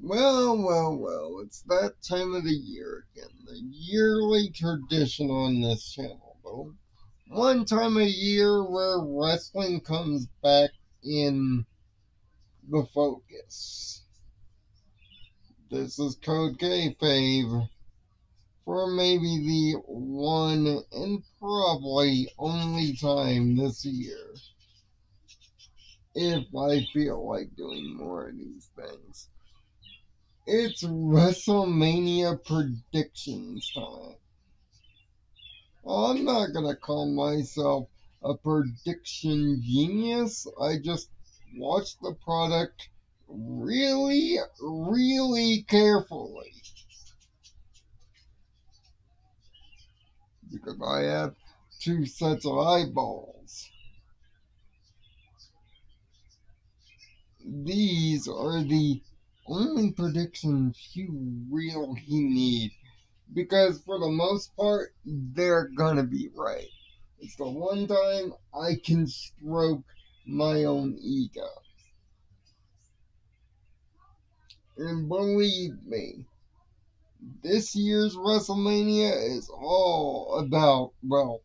Well, well, well, it's that time of the year again. The yearly tradition on this channel, though. One time a year where wrestling comes back in the focus. This is Code Kayfabe for maybe the one and probably only time this year. If I feel like doing more of these things. It's WrestleMania predictions time. I'm not gonna call myself a prediction genius. I just watch the product really, really carefully. Because I have two sets of eyeballs. These are the only predictions you really need. Because for the most part, they're gonna be right. It's the one time I can stroke my own ego. And believe me, this year's WrestleMania is all about, well,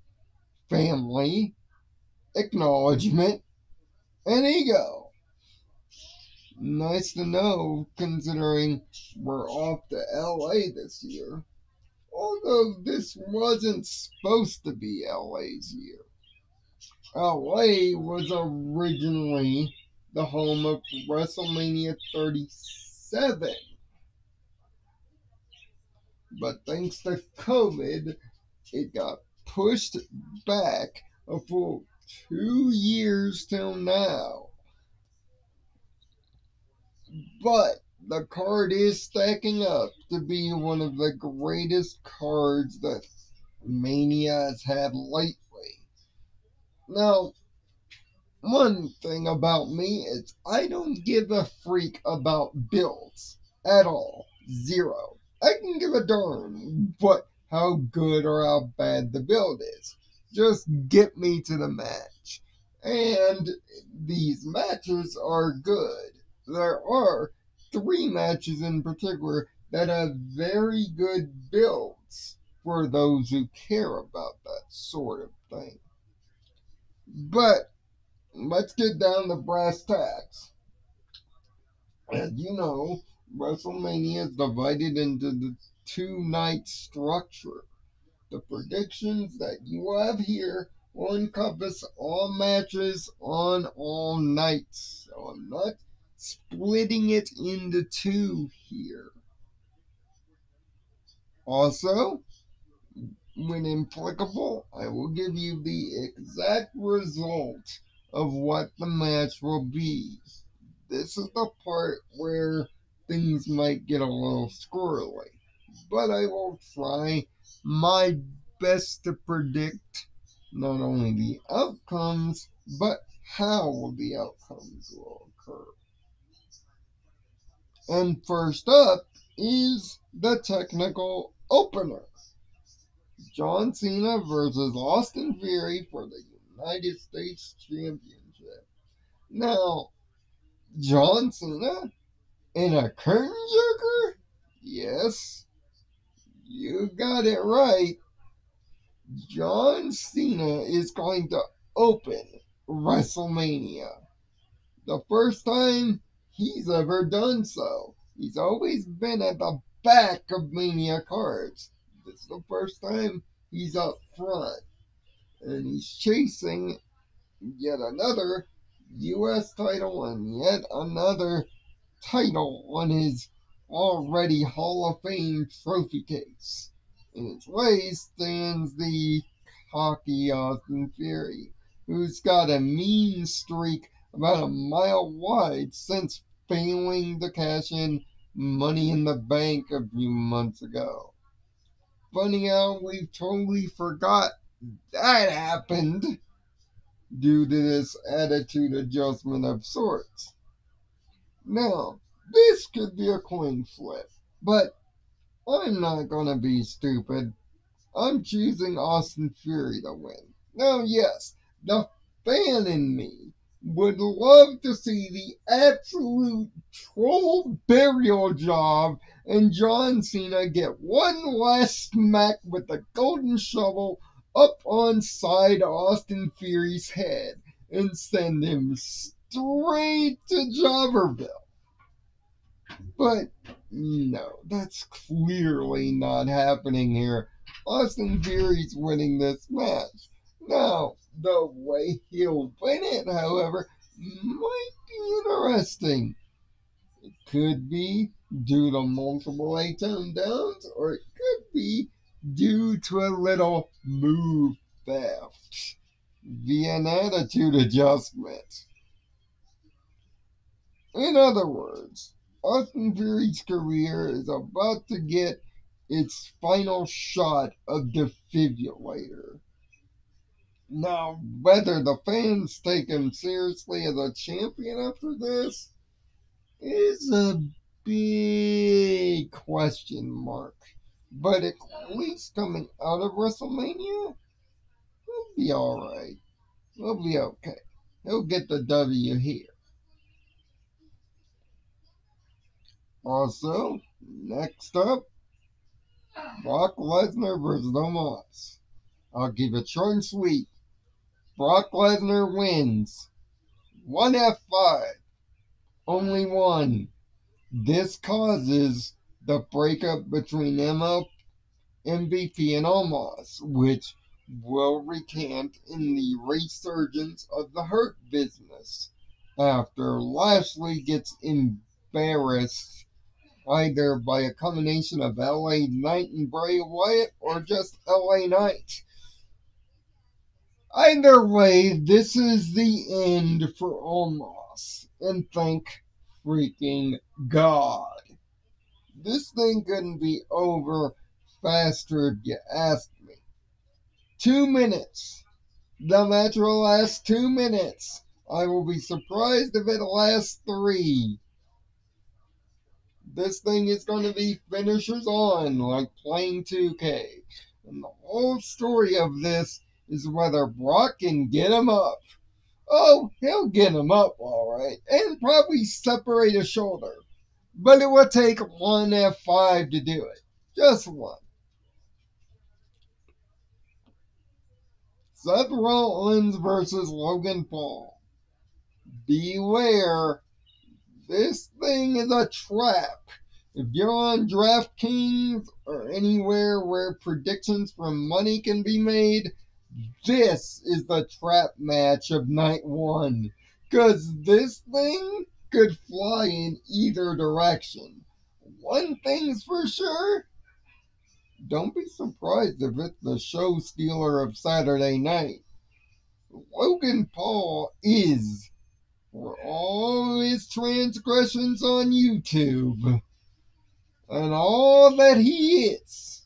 family, acknowledgement, and ego nice to know considering we're off to LA this year. Although this wasn't supposed to be LA's year. LA was originally the home of WrestleMania 37. But thanks to COVID, it got pushed back a full two years till now. But the card is stacking up to be one of the greatest cards that Mania has had lately. Now, one thing about me is I don't give a freak about builds at all. Zero. I can give a darn what how good or how bad the build is. Just get me to the match. And these matches are good there are three matches in particular that have very good builds for those who care about that sort of thing. But let's get down to brass tacks. As you know, WrestleMania is divided into the two night structure. The predictions that you have here will encompass all matches on all nights. So I'm not splitting it into two here. Also, when applicable, I will give you the exact result of what the match will be. This is the part where things might get a little squirrely, but I will try my best to predict not only the outcomes, but how the outcomes will occur. And first up is the technical opener. John Cena versus Austin Theory for the United States Championship. Now, John Cena in a curtain jerker? Yes, you got it right. John Cena is going to open WrestleMania. The first time he's ever done so. He's always been at the back of Mania cards. This is the first time he's up front. And he's chasing yet another U.S. title and yet another title on his already Hall of Fame trophy case. In its way stands the cocky Austin Theory, who's got a mean streak about a mile wide since failing to cash in money in the bank a few months ago. Funny how we totally forgot that happened due to this attitude adjustment of sorts. Now, this could be a coin flip, but I'm not gonna be stupid. I'm choosing Austin Theory to win. Now, yes, the fan in me would love to see the absolute troll burial job and John Cena get one last smack with the golden shovel up on side Austin Theory's head and send him straight to Jobberville. But no, that's clearly not happening here. Austin Theory's winning this match. Now, the way he'll win it, however, might be interesting. It could be due to multiple A-Town Downs, or it could be due to a little move theft via an attitude adjustment. In other words, Austin Theory's career is about to get its final shot of defibrillator. Now, whether the fans take him seriously as a champion after this is a big question mark. But at least coming out of WrestleMania, he'll be alright. He'll be okay. He'll get the W here. Also, next up, Brock Lesnar versus Omos. I'll give it short and sweet. Brock Lesnar wins. One F5. Only one. This causes the breakup between ML, MVP and Omos, which will recant in the resurgence of the Hurt business after Lashley gets embarrassed either by a combination of LA Knight and Bray Wyatt or just LA Knight. Either way, this is the end for Omos. And thank freaking God. This thing couldn't be over faster if you ask me. Two minutes. The match will last two minutes. I will be surprised if it lasts three. This thing is going to be finishers on, like playing 2K. And the whole story of this is whether Brock can get him up. Oh, he'll get him up all right, and probably separate a shoulder. But it will take one F5 to do it. Just one. Seth Rollins versus Logan Paul. Beware, this thing is a trap. If you're on DraftKings or anywhere where predictions from money can be made, this is the trap match of night one. Because this thing could fly in either direction. One thing's for sure don't be surprised if it's the show stealer of Saturday night. Logan Paul is, for all his transgressions on YouTube, and all that he is,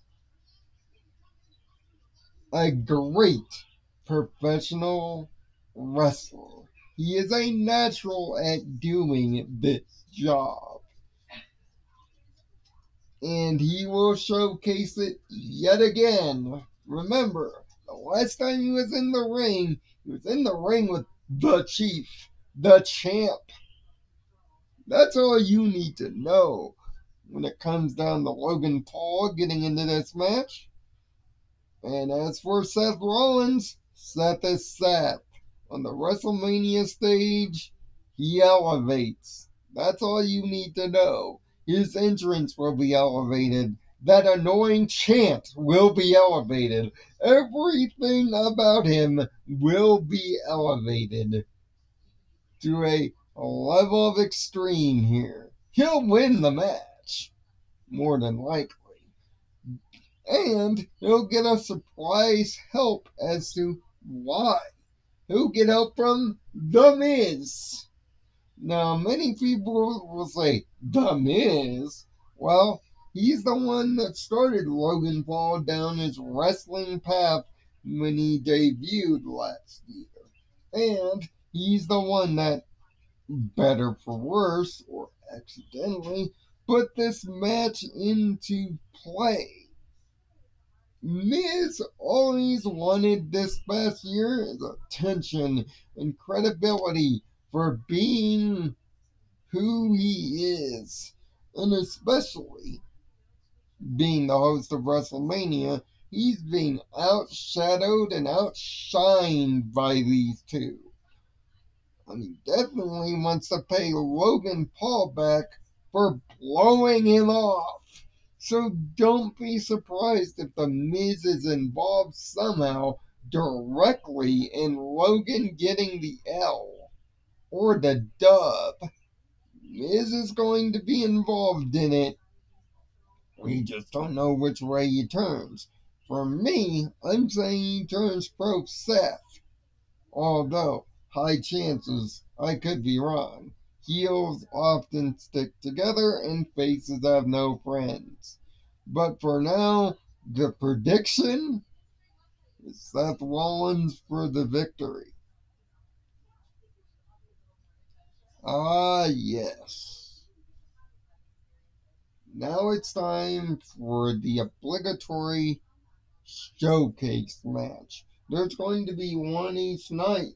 a great professional wrestler. He is a natural at doing this job and he will showcase it yet again. Remember, the last time he was in the ring, he was in the ring with the Chief, the champ. That's all you need to know when it comes down to Logan Paul getting into this match. And as for Seth Rollins, Seth is Seth. On the WrestleMania stage, he elevates. That's all you need to know. His entrance will be elevated. That annoying chant will be elevated. Everything about him will be elevated to a level of extreme here. He'll win the match, more than likely. And he'll get a surprise help as to why. He'll get help from The Miz. Now, many people will say, The Miz. Well, he's the one that started Logan Paul down his wrestling path when he debuted last year. And he's the one that, better for worse, or accidentally, put this match into play. Miz always wanted this past year is attention and credibility for being who he is, and especially being the host of WrestleMania, he's being outshadowed and outshined by these two. And he definitely wants to pay Logan Paul back for blowing him off. So don't be surprised if The Miz is involved somehow directly in Logan getting the L or the dub. Miz is going to be involved in it. We just don't know which way he turns. For me, I'm saying he turns pro Seth. Although, high chances I could be wrong. Heels often stick together and faces have no friends. But for now, the prediction is Seth Rollins for the victory. Ah, yes. Now it's time for the obligatory showcase match. There's going to be one each night,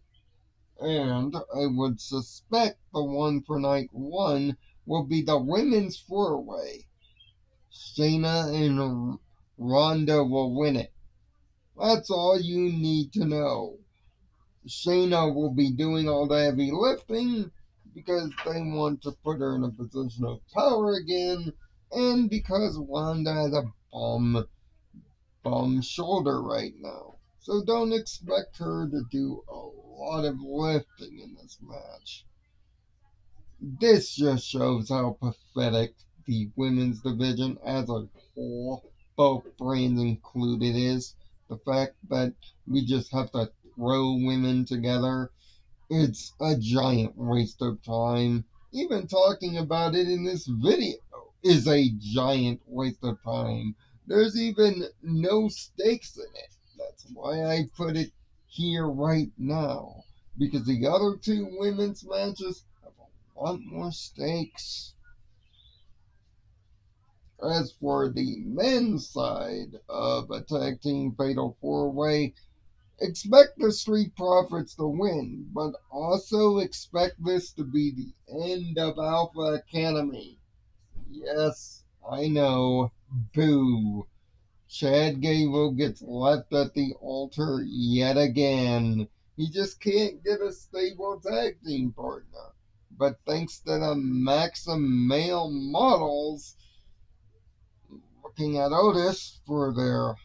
and I would suspect the one for night one will be the women's four way. Shayna and Ronda will win it. That's all you need to know. Shayna will be doing all the heavy lifting because they want to put her in a position of power again, and because Ronda has a bum bum shoulder right now. So don't expect her to do a lot of lifting in this match. This just shows how pathetic the women's division as a whole, both brands included, is. The fact that we just have to throw women together, it's a giant waste of time. Even talking about it in this video is a giant waste of time. There's even no stakes in it. That's why I put it here right now. Because the other two women's matches have a lot more stakes. As for the men's side of a tag team fatal four way, expect the Street Profits to win, but also expect this to be the end of Alpha Academy. Yes, I know. Boo. Chad Gable gets left at the altar yet again. He just can't get a stable tag team partner. But thanks to the Maxim male models, looking at Otis for their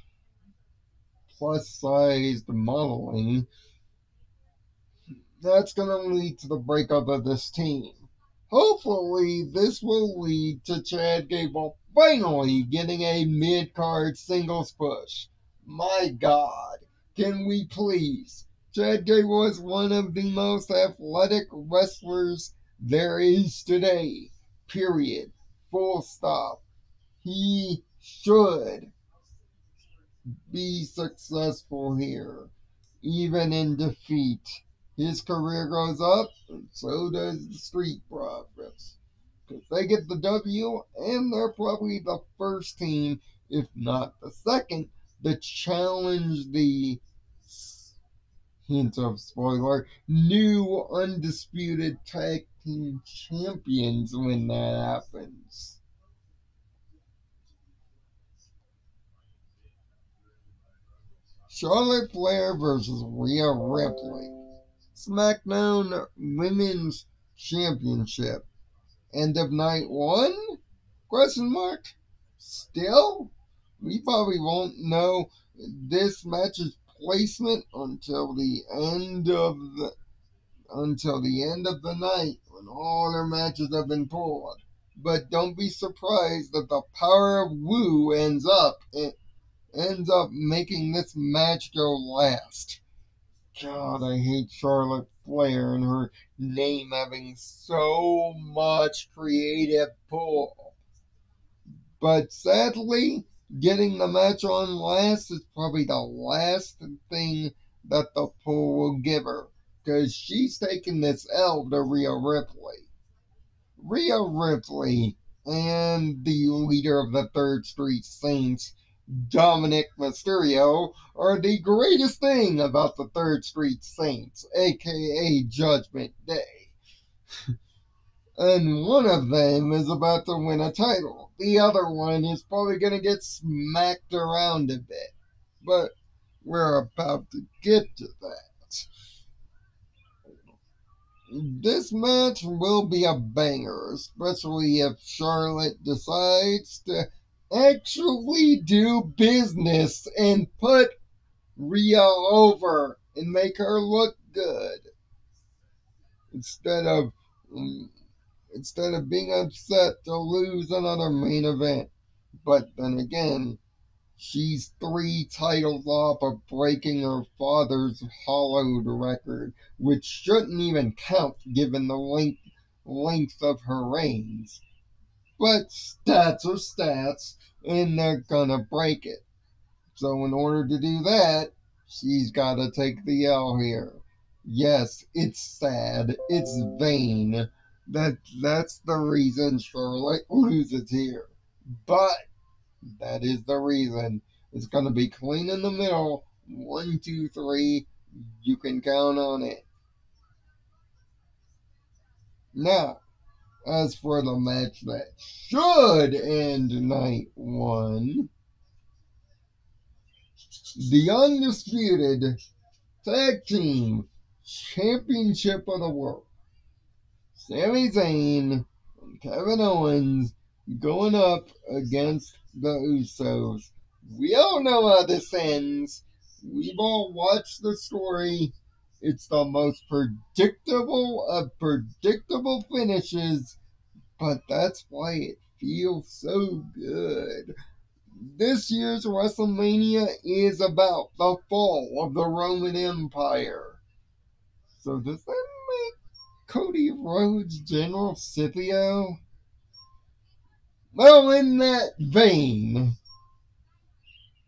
plus sized modeling, that's going to lead to the breakup of this team. Hopefully, this will lead to Chad Gable finally getting a mid card singles push. My God, can we please? Chad Gable is one of the most athletic wrestlers there is today. Period. Full stop. He should be successful here, even in defeat. His career goes up, and so does the Street Profits. Because they get the W, and they're probably the first team, if not the second, to challenge the hint of spoiler new undisputed tag team champions when that happens. Charlotte Flair versus Rhea Ripley. SmackDown Women's Championship. End of night one? Question mark? Still? We probably won't know this match's placement until the end of the until the end of the night when all their matches have been pulled. But don't be surprised that the power of Woo ends up it ends up making this match go last. God, I hate Charlotte Flair and her name having so much creative pull. But sadly, getting the match on last is probably the last thing that the pull will give her. Because she's taking this L to Rhea Ripley. Rhea Ripley and the leader of the Third Street Saints Dominik Mysterio are the greatest thing about the Third Street Saints, aka Judgment Day. and one of them is about to win a title. The other one is probably going to get smacked around a bit. But we're about to get to that. This match will be a banger, especially if Charlotte decides to actually do business and put Rhea over and make her look good instead of instead of being upset to lose another main event. But then again, she's three titles off of breaking her father's hollowed record, which shouldn't even count given the length length of her reigns. But stats are stats, and they're gonna break it. So in order to do that, she's gotta take the L here. Yes, it's sad. It's vain. That that's the reason Charlotte loses here. But that is the reason. It's gonna be clean in the middle. One, two, three. You can count on it. Now, as for the match that should end night one, the undisputed tag team championship of the world. Sami Zayn and Kevin Owens going up against the Usos. We all know how this ends. We've all watched the story. It's the most predictable of predictable finishes, but that's why it feels so good. This year's WrestleMania is about the fall of the Roman Empire. So does that make Cody Rhodes General Scipio? Well, in that vein,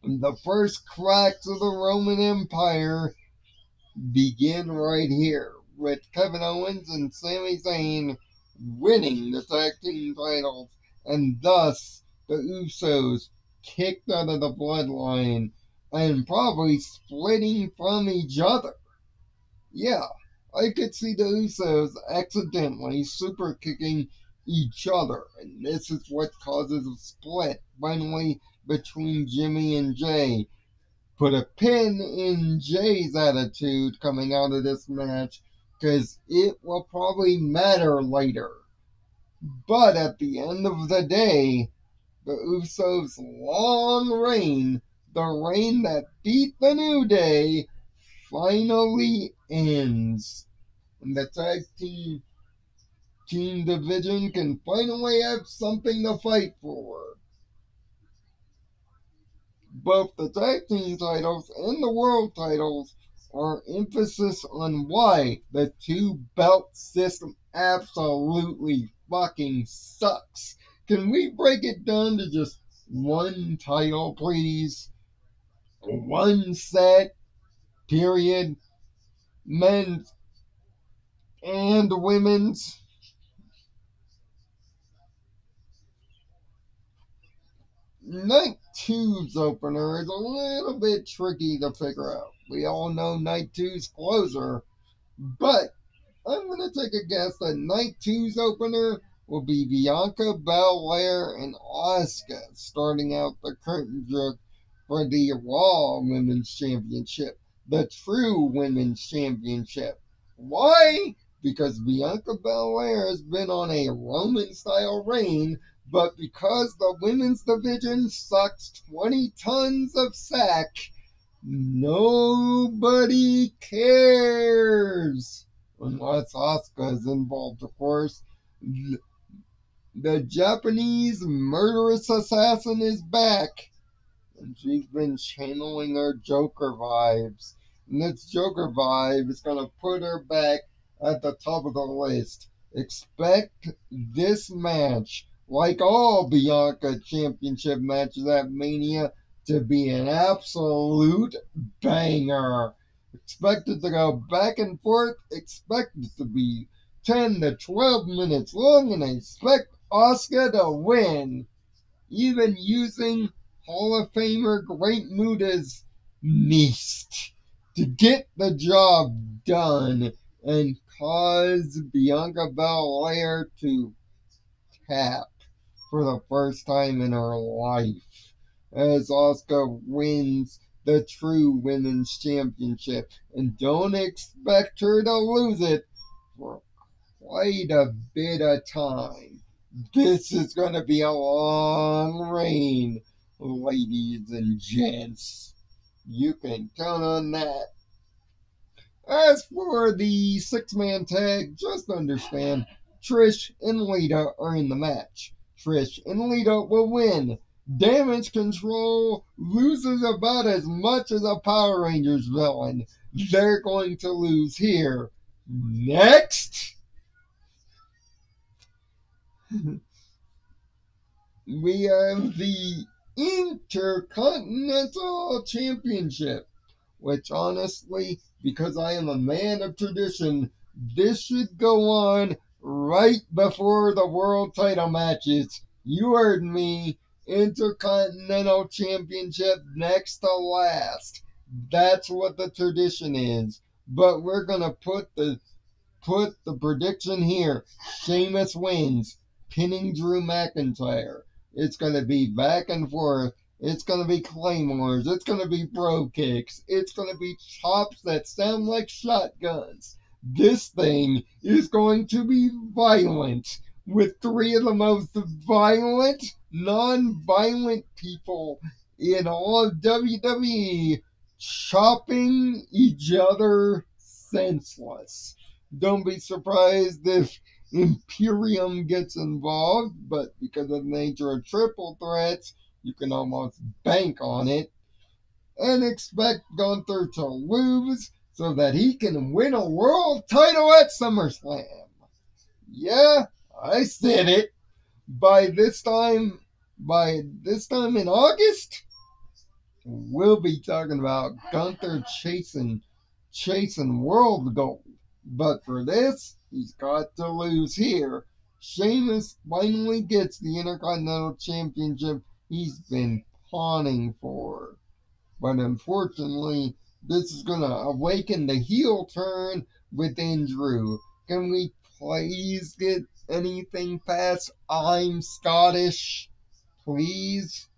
the first cracks of the Roman Empire begin right here with Kevin Owens and Sami Zayn winning the tag team titles and thus the Usos kicked out of the bloodline and probably splitting from each other. Yeah, I could see the Usos accidentally super kicking each other, and this is what causes a split finally between Jimmy and Jay put a pin in Jay's attitude coming out of this match because it will probably matter later. But at the end of the day, the Usos' long reign, the reign that beat the New Day, finally ends. And the tag team team division can finally have something to fight for both the tag team titles and the world titles are emphasis on why the two belt system absolutely fucking sucks. Can we break it down to just one title, please? One set, period. Men's and women's. Night two's opener is a little bit tricky to figure out. We all know night two's closer, but I'm going to take a guess that night two's opener will be Bianca Belair and Asuka starting out the curtain jerk for the Raw Women's Championship, the true Women's Championship. Why? Because Bianca Belair has been on a Roman style reign but because the women's division sucks 20 tons of sack, nobody cares. Unless Asuka is involved, of course. The Japanese murderous assassin is back. And she's been channeling her Joker vibes. And this Joker vibe is going to put her back at the top of the list. Expect this match like all Bianca Championship matches at Mania, to be an absolute banger. Expected to go back and forth, expected to be 10 to 12 minutes long, and I expect Asuka to win. Even using Hall of Famer Great Muta's niece to get the job done and cause Bianca Belair to tap for the first time in her life as Asuka wins the true women's championship. And don't expect her to lose it for quite a bit of time. This is going to be a long reign, ladies and gents. You can count on that. As for the six man tag, just understand Trish and Lita are in the match. Trish and Lita will win. Damage Control loses about as much as a Power Rangers villain. They're going to lose here. Next, we have the Intercontinental Championship, which honestly, because I am a man of tradition, this should go on right before the world title matches. You heard me. Intercontinental Championship next to last. That's what the tradition is. But we're gonna put the put the prediction here. Sheamus wins, pinning Drew McIntyre. It's gonna be back and forth. It's gonna be claymores. It's gonna be bro kicks. It's gonna be chops that sound like shotguns. This thing is going to be violent with three of the most violent, non-violent people in all of WWE chopping each other senseless. Don't be surprised if Imperium gets involved, but because of the nature of triple threats, you can almost bank on it. And expect Gunther to lose so that he can win a world title at SummerSlam. Yeah, I said it. By this time, by this time in August, we'll be talking about Gunther chasing, chasing world gold. But for this, he's got to lose here. Sheamus finally gets the Intercontinental Championship he's been pawning for. But unfortunately, this is going to awaken the heel turn within Drew. Can we please get anything past I'm Scottish? Please?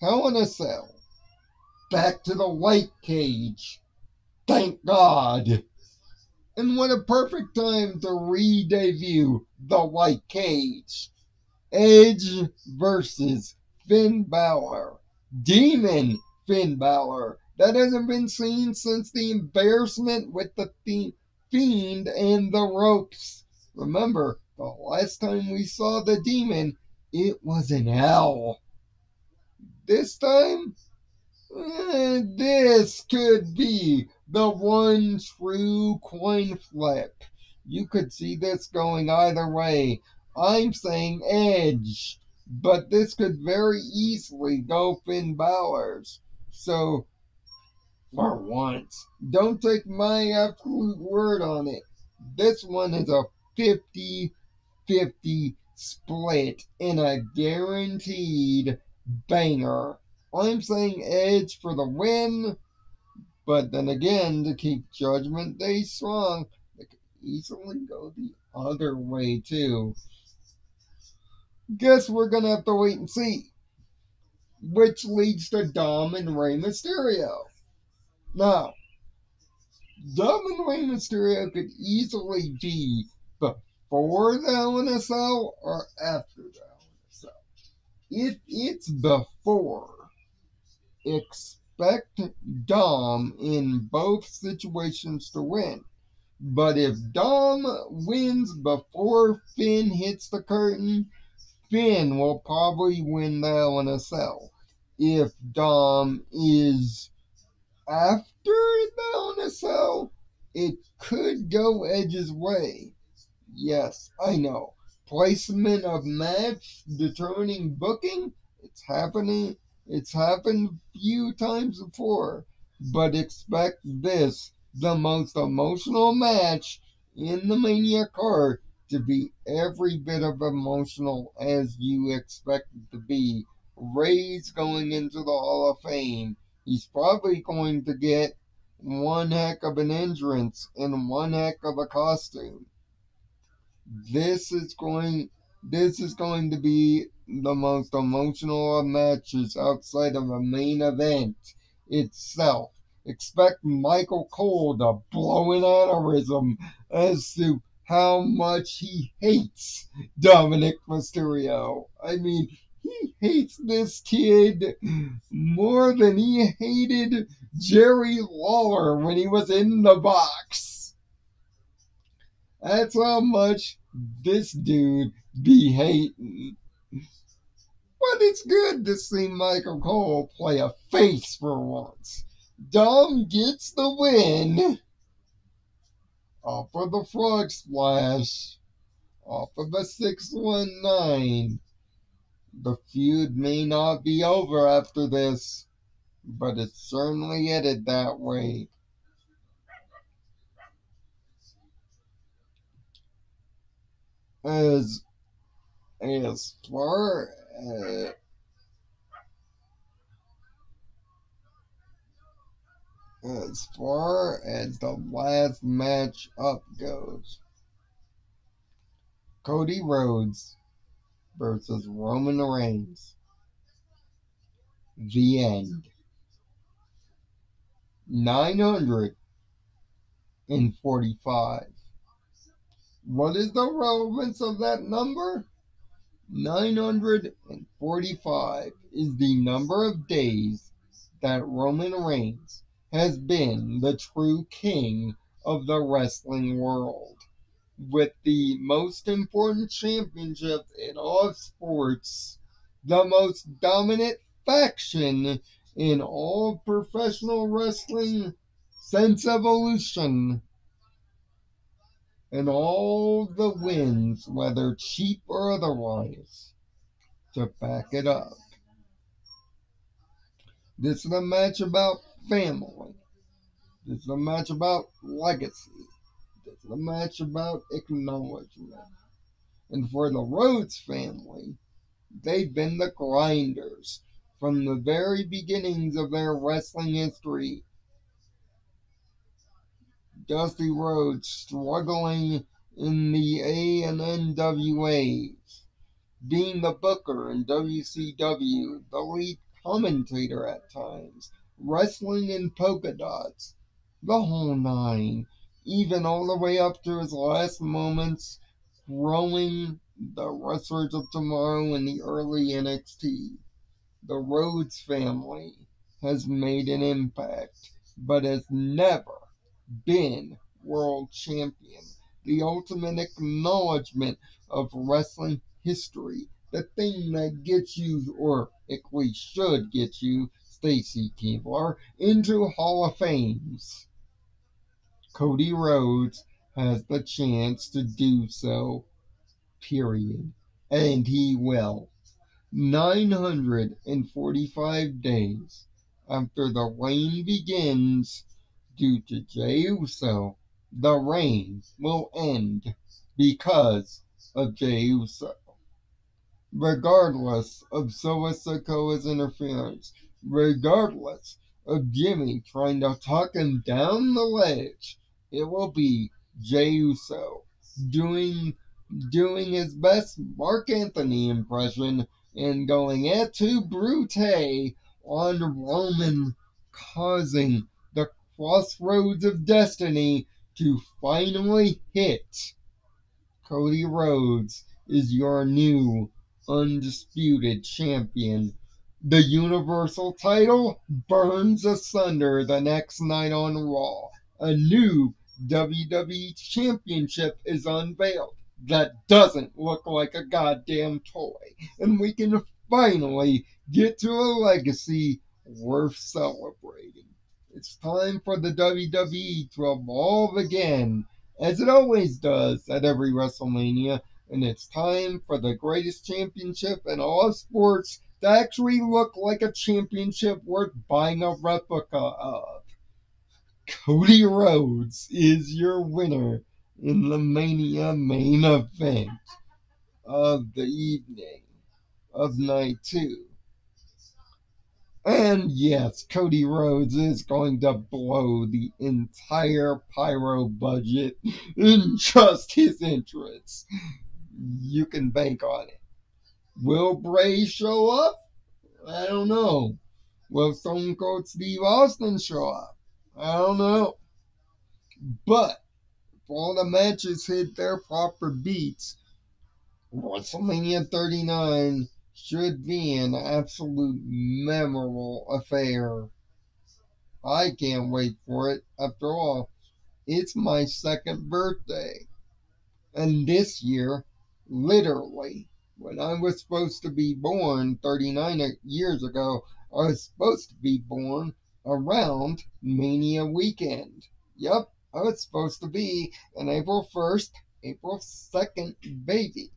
Hell in a Cell. Back to the white cage. Thank God. And what a perfect time to re-debut the white cage. Edge versus Finn Balor. Demon Finn Balor. That hasn't been seen since the embarrassment with the Fiend and the ropes. Remember, the last time we saw the demon, it was an hell. This time, eh, this could be the one true coin flip. You could see this going either way. I'm saying Edge, but this could very easily go Finn Balor's. So, for once, don't take my absolute word on it. This one is a 50 50 split in a guaranteed banger. I'm saying Edge for the win, but then again, to keep Judgment Day strong, it could easily go the other way too. Guess we're gonna have to wait and see which leads to Dom and Rey Mysterio. Now, Dom and Rey Mysterio could easily be before the Cell or after the Cell. If it's before, expect Dom in both situations to win. But if Dom wins before Finn hits the curtain, Finn will probably win the Hell in a Cell. If Dom is after the Hell in a Cell, it could go Edge's way. Yes, I know. Placement of match determining booking, it's happening. It's happened a few times before. But expect this the most emotional match in the Mania card to be every bit of emotional as you expect it to be. Rey's going into the Hall of Fame. He's probably going to get one heck of an entrance and one heck of a costume. This is going this is going to be the most emotional of matches outside of a main event itself. Expect Michael Cole to blow an aneurysm as to how much he hates Dominik Mysterio. I mean, he hates this kid more than he hated Jerry Lawler when he was in the box. That's how much this dude be hating. But it's good to see Michael Cole play a face for once. Dom gets the win Uh, off of the frog splash, uh, off of the 619. The feud may not be over after this, but it's certainly headed that way. As as far as as far as the last match up goes, Cody Rhodes versus Roman Reigns. The end. 945. What is the relevance of that number? 945 is the number of days that Roman Reigns has been the true king of the wrestling world. With the most important championship in all sports, the most dominant faction in all professional wrestling since evolution, and all the wins, whether cheap or otherwise, to back it up. This is a match about family. Is a match about legacy. Is a match about acknowledgement. And for the Rhodes family, they've been the grinders from the very beginnings of their wrestling history Dusty Rhodes struggling in the A and NWA, being the booker in WCW, the lead commentator at times, wrestling in polka dots, the whole nine, even all the way up to his last moments, growing the wrestlers of tomorrow in the early NXT. The Rhodes family has made an impact, but has never been world champion, the ultimate acknowledgement of wrestling history, the thing that gets you, or at least should get you, Stacy Keibler, into Hall of Fames. Cody Rhodes has the chance to do so, period. And he will. 945 days after the reign begins, due to Jey Uso, the reign will end because of Jey Uso. Regardless of Solo Sikoa's interference, regardless of Jimmy trying to talk him down the ledge, it will be Jey Uso doing doing his best Mark Antony impression and going et tu brute on Roman causing the crossroads of destiny to finally hit. Cody Rhodes is your new undisputed champion. The Universal title burns asunder the next night on Raw. A new WWE Championship is unveiled that doesn't look like a goddamn toy. And we can finally get to a legacy worth celebrating. It's time for the WWE to evolve again, as it always does at every WrestleMania, and it's time for the greatest championship in all sports to actually look like a championship worth buying a replica of. Cody Rhodes is your winner in the Mania main event of the evening of night two. And yes, Cody Rhodes is going to blow the entire pyro budget in just his entrance. You can bank on it. Will Bray show up? I don't know. Will Stone Cold Steve Austin show up? I don't know. But if all the matches hit their proper beats, WrestleMania 39 should be an absolute memorable affair. I can't wait for it. After all, it's my second birthday. And this year, literally, when I was supposed to be born 39 years ago, I was supposed to be born around Mania weekend. Yep, I was supposed to be an April 1st, April 2nd baby.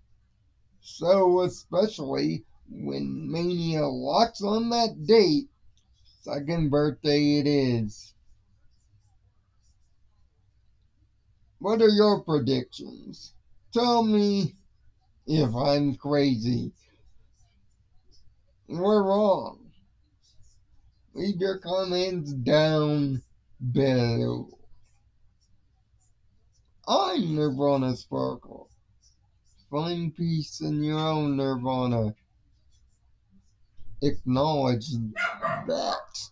So, especially when Mania locks on that date, second birthday it is. What are your predictions? Tell me if I'm crazy. We're wrong. Leave your comments down below. I'm Nirvana Sparkle. Find peace in your own nirvana. Acknowledge that.